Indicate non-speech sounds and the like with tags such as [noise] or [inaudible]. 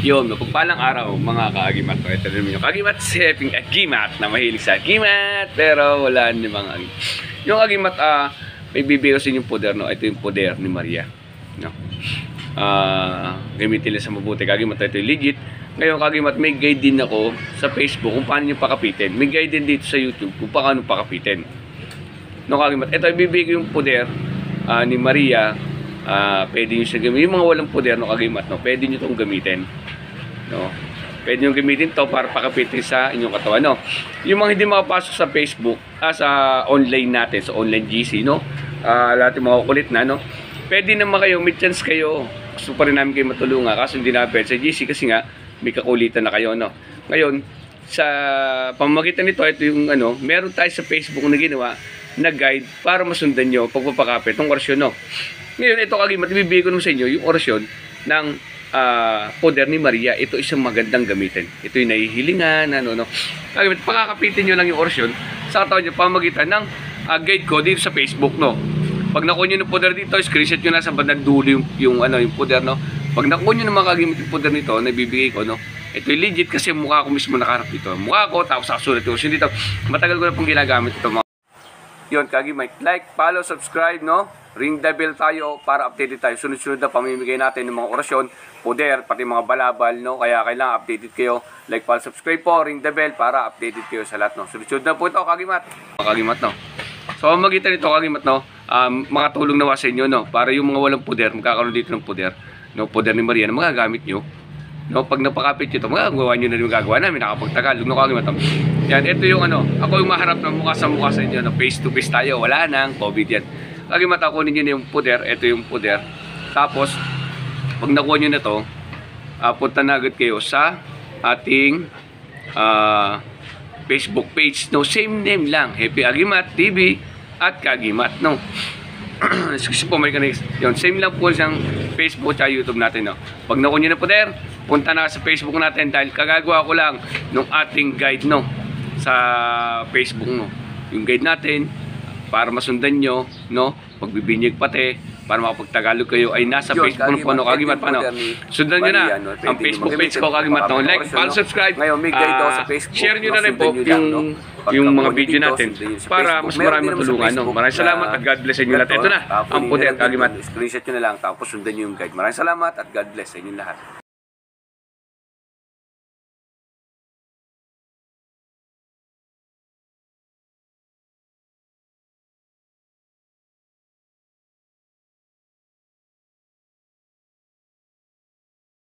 Yun, mapagpalang araw mga kaagimat. Ito rin yung kaagimat, seping agimat na mahilig sa agimat, pero wala namang ang... Yung agimat, ah, may bibigay sa inyong poder, no? Ito yung poder ni Maria. No? Ah, gamitin nila sa mabuti. Kagimat, ito yung legit. Ngayon, kagimat, may guide din ako sa Facebook kung paano nyo pakapitin. May guide din dito sa YouTube kung paano pakapitin. No, kagimat, ito ibibigay yung poder ah, ni Maria. Ah, pwede nyo siya gamitin. Yung mga walang poder, no, kagimat, no? Pwede nyo itong gamitin. No? Pwede nyo gamitin to para pakapitin sa inyong katawan. No? Yung mga hindi makapasok sa Facebook, ah, sa online natin, sa online GC, no? Ah, lahat yung mga kulit na, no? Pwede naman kayo, may chance kayo. Gusto pa rin namin kayo matulungan kasi hindi na pwede sa GC kasi nga may kakulitan na kayo, no? Ngayon, sa pamamagitan nito, ito yung ano, meron tayo sa Facebook na ginawa na guide para masundan nyo pagpapakapit ng orasyon, no? Ngayon, ito kagimat, ibibigay ko sa inyo yung orasyon ng ah, poder ni Maria. Ito isang magandang gamitin. Ito yung nahihilingan, ano, no? Kagimat, pakakapitin nyo lang yung orasyon sa katawan nyo pamagitan ng ah, guide ko dito sa Facebook, no? Pag nakuha nyo ng poder dito, screenshot nyo na sa bandang dulo yung, yung, ano, yung poder, no? Pag nakuha nyo ng mga kagamit yung poder nito, na ibibigay ko, no? Ito legit kasi mukha ko mismo nakaharap dito. Mukha ko, tapos nakasulat yung orasyon dito. Matagal ko na pong ginagamit ito, yun, kagi Mike. Like, follow, subscribe, no? Ring the bell tayo para updated tayo. Sunod-sunod na pamimigay natin ng mga orasyon, poder, pati mga balabal, no? Kaya kailangan updated kayo. Like, follow, subscribe po, ring the bell para updated kayo sa lahat, no? Sunod-sunod na po ito, kagimat. Kagimat, no? So, magitan nito, kagimat, no? Um, makatulong nawa sa inyo, no? Para yung mga walang poder, magkakaroon dito ng poder, no? Poder ni Maria na magagamit nyo. No, pag napakapit ito, magagawa nyo na rin magagawa namin, nakapagtagalog, no, kagimat, no? Yan, ito yung ano, ako yung maharap ng mukha sa mukha sa inyo, no? face to face tayo, wala nang COVID yan. Kagimat, ako ninyo na yung poder, ito yung poder. Tapos, pag nakuha nyo na to, ah, punta na agad kayo sa ating ah, Facebook page. No, same name lang. Happy Agimat TV at Kagimat. No. [clears throat] Excuse po, may kanis. Yun, same lang po siyang Facebook at YouTube natin. No. Pag nakuha nyo na poder, punta na sa Facebook natin dahil kagagawa ko lang ng ating guide no sa Facebook no. Yung guide natin para masundan nyo, no? Pagbibinyag pati, para makapagtagalog kayo ay nasa Yun, Facebook no po, no? Kagimat pa, no? Sundan nyo na no? ang Facebook page ko. Kagimat, no? Like, follow, subscribe. Ngayon, may guide ako sa Facebook. Share nyo na rin po yung, yung mga video natin para mas marami matulungan, no? Maraming salamat at God bless sa inyo lahat. Ito na, ang nyo lang Kagimat. Screenshot nyo na lang, tapos sundan nyo yung guide. Maraming salamat at God bless sa inyo lahat.